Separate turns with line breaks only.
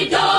we go.